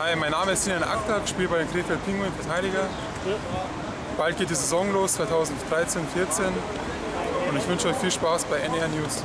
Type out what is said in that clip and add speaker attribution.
Speaker 1: Hi, mein Name ist Sinan Akhtar, ich spiele bei den Krefeld Pinguin Verteidiger. Bald geht die Saison los, 2013-14 und ich wünsche euch viel Spaß bei NR News.